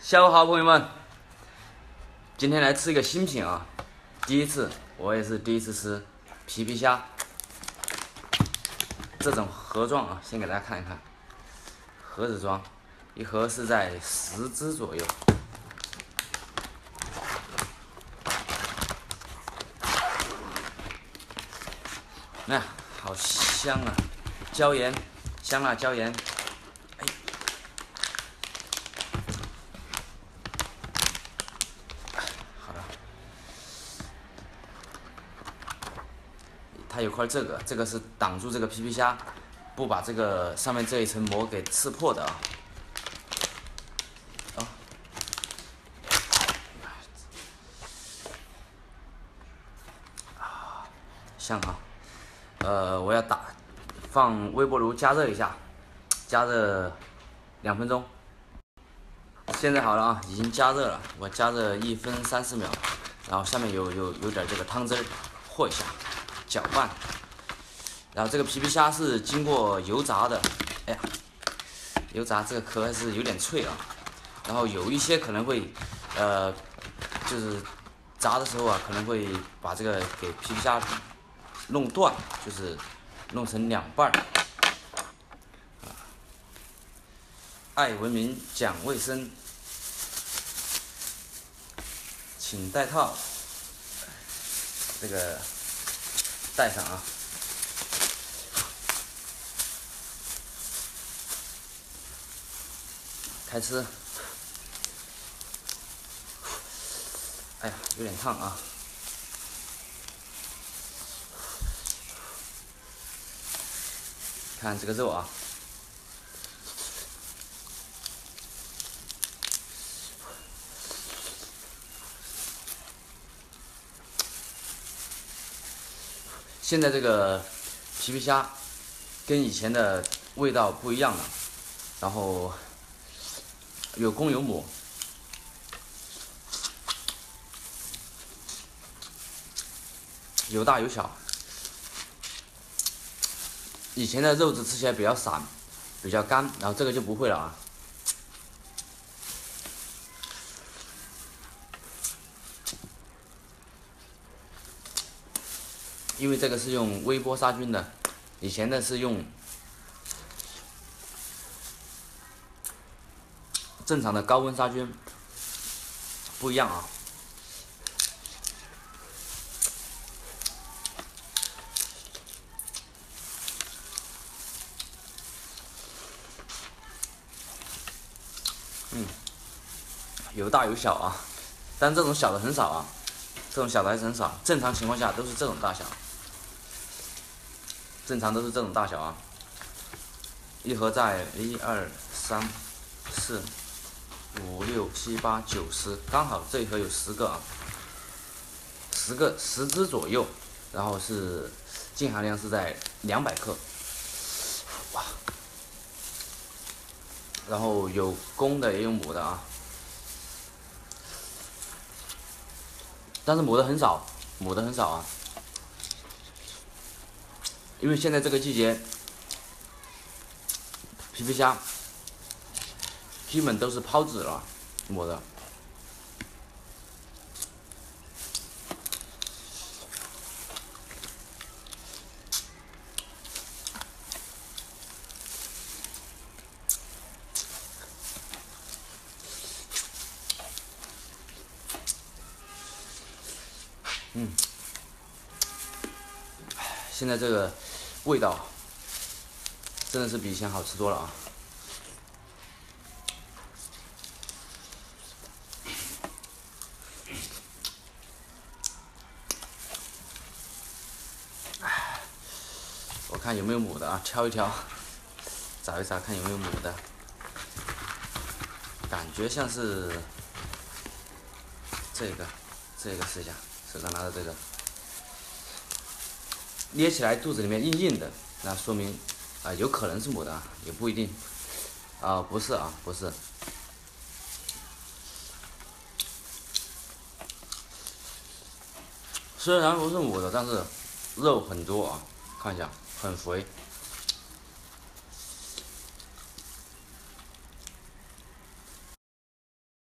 下午好，朋友们。今天来吃一个新品啊，第一次，我也是第一次吃皮皮虾。这种盒装啊，先给大家看一看，盒子装，一盒是在十只左右。那好香啊，椒盐，香辣椒盐。还有块这个，这个是挡住这个皮皮虾，不把这个上面这一层膜给刺破的啊。啊，香哈，呃，我要打，放微波炉加热一下，加热两分钟。现在好了啊，已经加热了，我加热一分三十秒，然后下面有有有点这个汤汁儿，和一下。搅拌，然后这个皮皮虾是经过油炸的，哎呀，油炸这个壳还是有点脆啊。然后有一些可能会，呃，就是炸的时候啊，可能会把这个给皮皮虾弄断，就是弄成两半儿。爱文明，讲卫生，请戴套。这个。带上啊！开吃。哎呀，有点烫啊！看这个肉啊。现在这个皮皮虾跟以前的味道不一样了，然后有公有母，有大有小。以前的肉质吃起来比较散，比较干，然后这个就不会了啊。因为这个是用微波杀菌的，以前的是用正常的高温杀菌，不一样啊。嗯，有大有小啊，但这种小的很少啊，这种小的还是很少，正常情况下都是这种大小。正常都是这种大小啊，一盒在一二三四五六七八九十，刚好这一盒有十个啊，十个十只左右，然后是净含量是在两百克，哇，然后有公的也有母的啊，但是母的很少，母的很少啊。因为现在这个季节，皮皮虾基本都是抛籽了，抹的。嗯，现在这个。味道真的是比以前好吃多了啊！我看有没有母的啊，挑一挑，找一找看有没有母的，感觉像是这个，这个试一下，手上拿的这个。捏起来肚子里面硬硬的，那说明啊有可能是母的，也不一定。啊，不是啊，不是。虽然不是母的，但是肉很多啊，看一下，很肥。